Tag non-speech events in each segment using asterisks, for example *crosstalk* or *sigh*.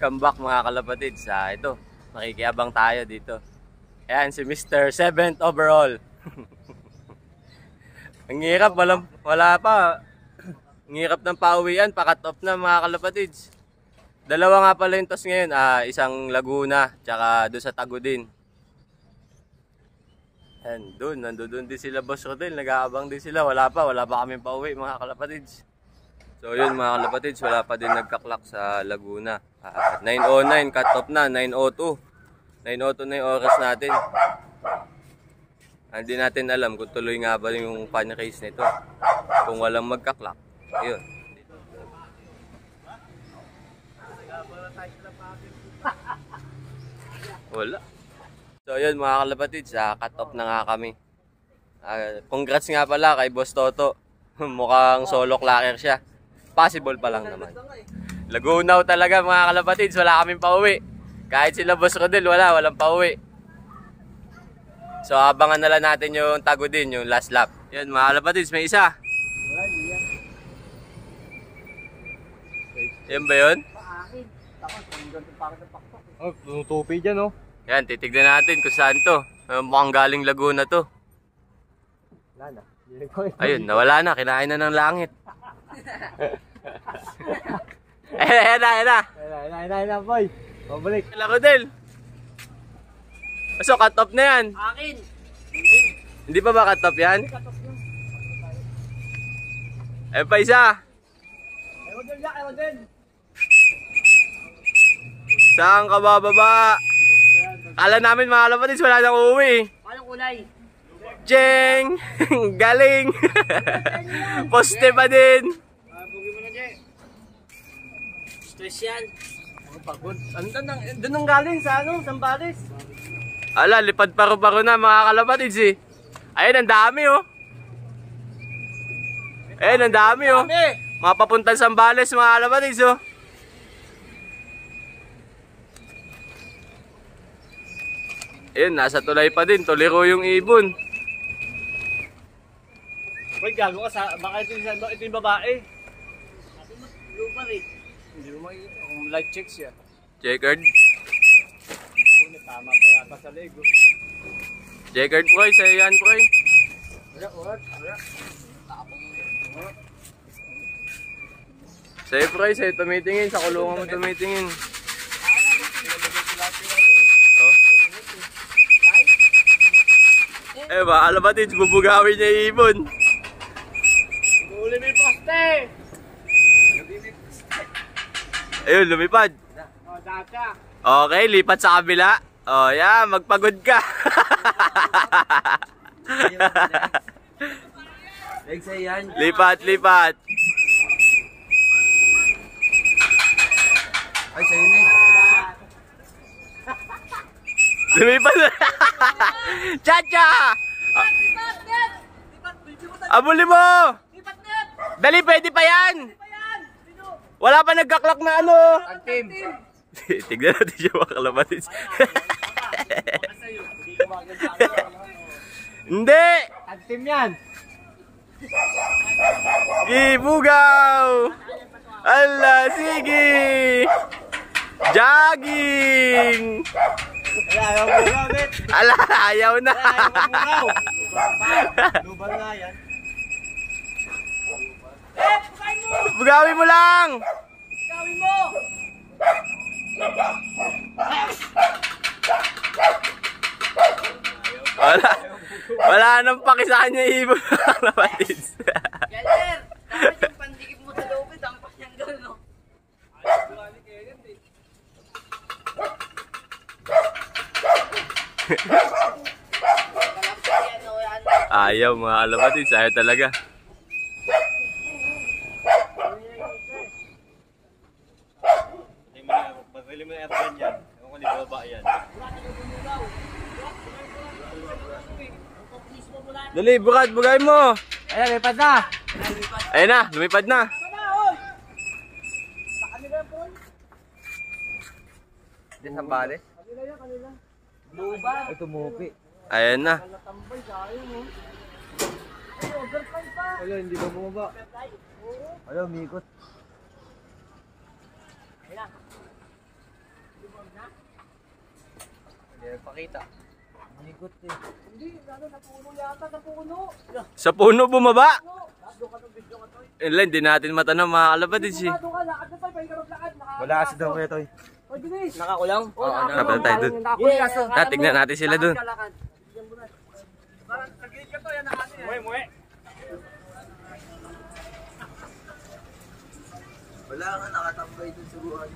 welcome back mga kalapatid sa ito. Makikiabang tayo dito. Ayan si Mr. 7th overall. *laughs* Ang hirap, walang, wala pa. Ang hirap ng pauwian, pakat off na mga kalapatids. Dalawa nga pala yung toss ngayon, ah, isang Laguna, tsaka doon sa Tagudin. Ayan, doon, nandoon din sila Boss Rodel, nag-aabang din sila. Wala pa, wala pa kaming pauwi mga kalapatids. So yun mga kalapatids, wala pa din nagkaklak sa Laguna. Ah, 9.09, cut off na, 9.02. 9.02 na yung oras natin. Hindi natin alam kung tuloy nga ba yung fan race nito. Kung walang magkaklak. Yun. Wala. So yun mga kalapatid, sa cut off na nga kami. Ah, congrats nga pala kay Boss Toto. *laughs* Mukhang solo clacker siya. Possible pa lang naman. Lagunaw talaga mga kalapatids, wala kaming pauwi. Kahit sila Boss Rodel, wala, walang pauwi. So abangan na lang natin yung tago din, yung last lap. Yan mga kalapatids, may isa. Yan ba yun? Oh, tutupi dyan oh. Yan, titignan natin kung saan to. Mukhang galing Laguna to. Wala na. Ayun, nawala na, kinain na ng langit. *laughs* Ayan, ayan na, ayan na. Ayun na, ayun na, ayun na, boy. Pabalik. Laro del. So, cut off na yan. Akin! Hindi pa ba cut off yan? Ayun pa isa. Ewan din, Jack, ewan din. Saan ka bababa? Kala namin mga kalapatids, wala nang uuwi. Paano kulay? Jeng! *laughs* Galing! *laughs* Poste pa din. Ah, bugi mo na, Jay. Stress yan. Pagod. Ano nang, doon nang galing sa ano, Sambales. Ala, lipad paro-paro na mga kalapatids eh. Ayun, ang dami oh. Ayun, ang dami oh. Mga papuntang Sambales mga kalapatids oh. Ayun, nasa tulay pa din. Tuliro yung ibon. Boy, gago ka sa, baka ito yung, ito yung babae. Lupa rin. Hindi mo makikita. Kung light checks yan. Checkered. Tama pa yata sa Lego. Checkered boy, sa'yo yan boy. Wala, wala, wala. Sa'yo boy, sa'yo tumitingin. Sa kulungan mo tumitingin. Oh. Eh ba, kalapatids, bubugawin niya yung ibon. Huli mo yung poste! Ayun, lumipad. Oh, dacha. Okay, lipat sa kabila. Oh, yeah, magpagod ka. Lipat, lipat. Ay, sa'yo na Lumipad. Chacha! Abuli mo! Dali, pwede pa yan! Wala pa nagkaklak na ano! Team. *laughs* Tignan natin siya mga kalapatids. *laughs* Hindi! Tag team yan. Gibugaw! Ala, sige! Jogging! Wala, ayaw mo gamit. Ala, ayaw na! Ayaw mo. *laughs* Lubal na yan. Bugawin mo lang! Gawin mo! Wala. Wala nang paki sa kanya ibon. *laughs* Galer! Dapat yung pandikip mo sa loob, eh, dampas niyang gano'n, no? Yan. Ayaw mga kalapatids, ayaw talaga. Pagpili mo na aircon yan. Ewan ko, di baba yan. Dali, bukad, bugawin mo! Ayan, lipad na. Ayun na, lumipad na. Diyan sa bale? Luba. Ay, tumupi. Ayan na. Wala, hindi ba bumaba? Wala, umikot. Pakita. Ikot eh. Sa puno bumaba. Eh, hindi natin matanong mga kalapatids eh. Wala kasi daw kuya Toy. Nakakulang? Oo, Dapat tayo dun. Ah, tignan natin sila dun. Wala nga nakatambay dun sa buhay.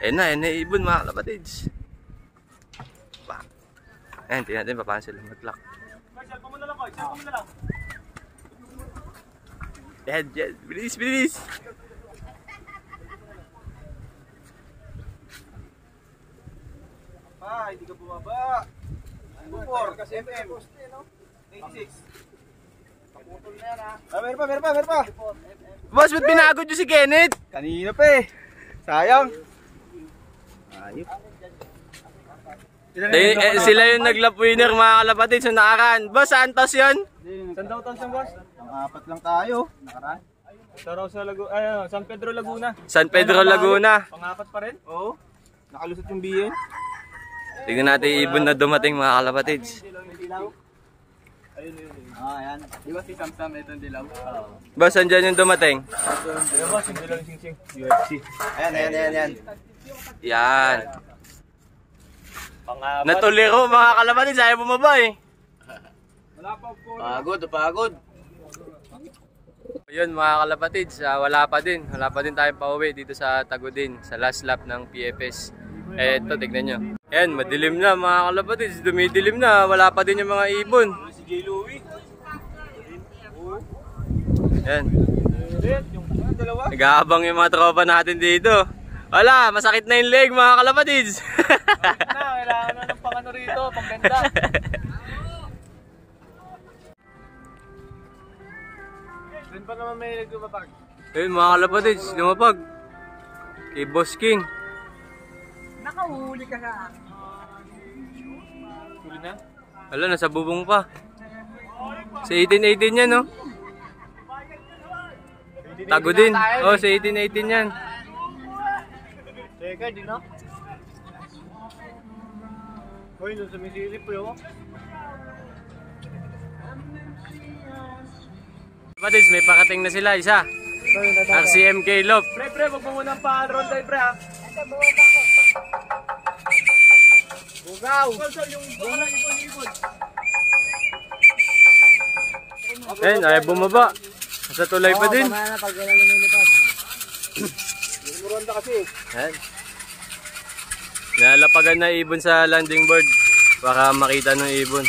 Eh na, eh na ibon mga kalapatids. Pa. Ayan, tingnan natin pa paano sila mag-lock. Yan, yan. Bilis, bilis. Pa, hindi ka bumaba. Bumor, kasi FM. 86. Kaputol na yan ha. Ah, meron pa, meron pa, meron pa. Boss, ba't pinagod nyo si Kenneth? Kanina pa eh. Sayang. Ayop. Eh, eh, sila yung nag-lap winner mga kalapatids sa nakaraan. Boss, Santos yun? Saan daw taon siyang boss? Ang apat lang tayo. Nakaraan. Sa Rosa Laguna, ay, ano, San Pedro Laguna. San Pedro, Laguna. Pangapat pa rin? Oo. Nakalusot yung biyen. Tingnan natin yung ibon na dumating mga kalapatids. Ayun, yun, yun. Ah, ayan. Di ba si Samsam ito yung dilaw? Oo. Boss, andyan yung dumating. Ayun boss, yung dilaw yung sing-sing. UFC. Ayan, ayan, ayan, ayan. Yan. Pangapat. Natuliro mga kalapatids, ayaw bumaba eh. Wala pa po. Pagod, pagod. Yun mga kalapatids, ah, wala pa din. Wala pa din tayong pauwi dito sa Tagudin, sa last lap ng PFS. Eh, ito, tignan nyo. Yan, madilim na mga kalapatids. Dumidilim na, wala pa din yung mga ibon. Si J. Louie. Yan, Ulit, yung yung dalawa. nag-aabang yung mga tropa natin dito. Wala, masakit na yung leg mga kalapatids. na, *laughs* kailangan na ng pangano rito, pangganda. Doon pa naman may nagumapag. Yun mga kalapatids, lumapag. Kay Boss King. Nakahuli ka na. Huli na? Wala, nasa bubong pa. Sa 18-18 yan, no? Tago din. Oh, sa 18-18 yan. Teka, di na. Hoy, nung sumisilip po yun. Kapatids, may parating na sila, isa. RCMK Lop. Pre, pre, wag mo muna ang pa-roll tayo, pre, ha? Bugaw! Sol, sol, yung wala ipon, ipon. Ayun, ayaw bumaba. Nasa tulay pa din. na pag wala lumilipad. Muranda kasi. Ayan. Nalapagan na ibon sa landing board. Baka makita ng ibon.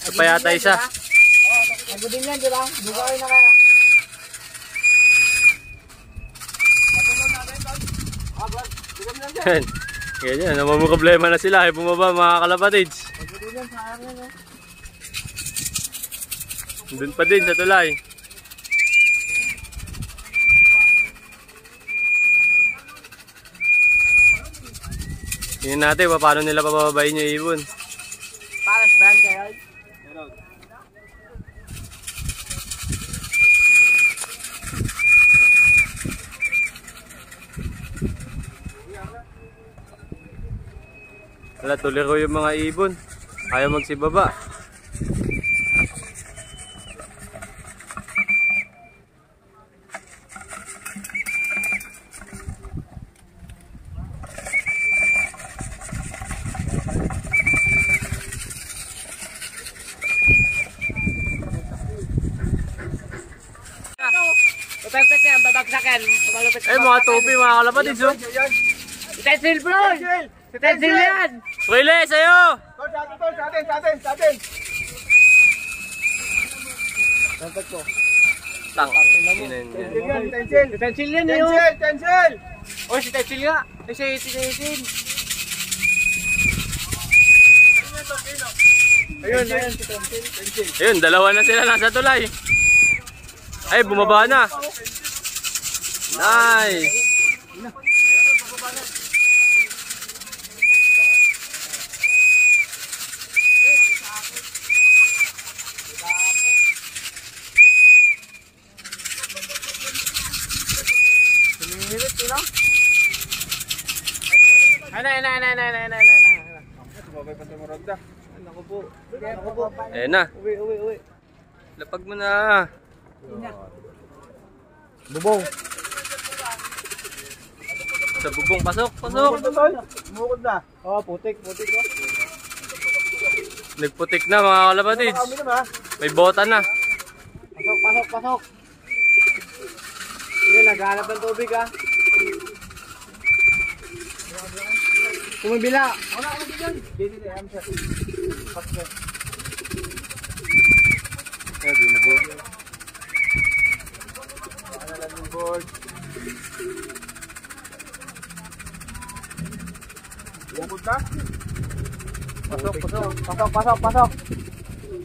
Ito pa yata isa. Ang din yan, di ba? Buka kayo na kaya. Ayan. Ganyan, namamroblema na sila. Ay bumaba mga kalapatids. Doon pa din sa tulay. Tingnan natin pa paano nila pababayin yung ibon. Paras brand kayo. Wala, tuliro yung mga ibon. Ayaw magsibaba. Babagsak yan, babagsak yan. Eh, mga tupi, mga kalapatids, oh. Utensil bro! Si Tenzilian! Wile, sa'yo! Tol, sa atin, tol, sa atin, sa atin, sa atin! Tantat ko. Tang. Tenzilian, Tenzil! Si Tenzilian yun! Tenzil, Tenzil! O, si Tenzil nga! Eh, si Tenzil! Ayun, ayun, si Tenzil, Tenzil. Ayun, dalawa na sila nasa tulay. Ay, bumaba na. Nice! Ano, ano, ano, ano, ano, ano, ano. Sumabay pa sa Moragda. Naku po. Naku po. Ayun na. Uwi, uwi, uwi. Lapag mo na. Bubong. Sa bubong, pasok, pasok. Bumukod na. Oo, oh, putik, putik. Oh. Nagputik na mga ha? May bota na. Pasok, pasok, pasok. Sige, naghanap ng tubig ha. Tumibila. Wala ka dyan. Dito na, I'm sure. Pasok. Ay, binubog. Ano lang yung board. Bumukod na? Pasok, pasok. Pasok, pasok, pasok.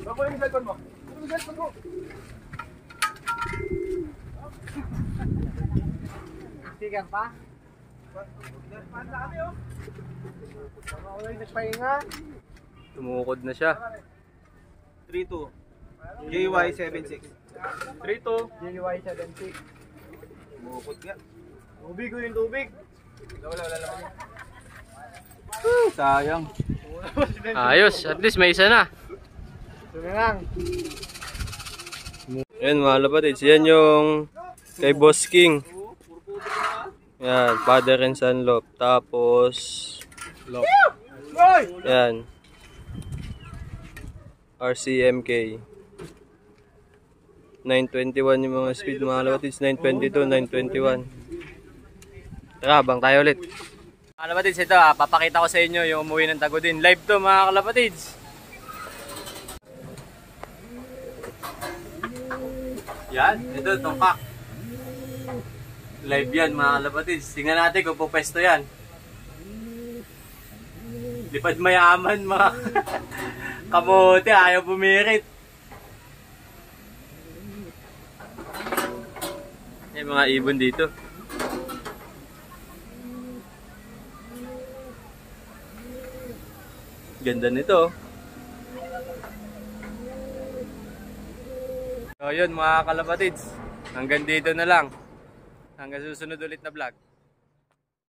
Bako yung cellphone mo. Ano yung cellphone mo? Sticker pa? Tumukod na siya. 3-2. JY76. 3-2. JY76. Bumukod nga. Tubig ko yung tubig. Wala, wala lang. Sayang. Ayos, at least may isa na. Lang. Ayan mga kapatids, yan yung kay Boss King. Yan, father and son lop. Tapos, lop. Hoy! Yan. RCMK. 921 yung mga speed mga kapatids. 922, 921. Tara, bang tayo ulit. Mga kalapatids, ito ah, papakita ko sa inyo yung umuwi ng Tagudin. Live to mga kalapatids. Yan, ito, tungkak. Live yan mga kalapatids. Tingnan natin kung pupesto yan. Lipad mayaman mga *laughs* kamote, ayaw bumirit. May mga ibon dito. Ganda nito. So yun mga kalapatids, hanggang dito na lang. Hanggang susunod ulit na vlog.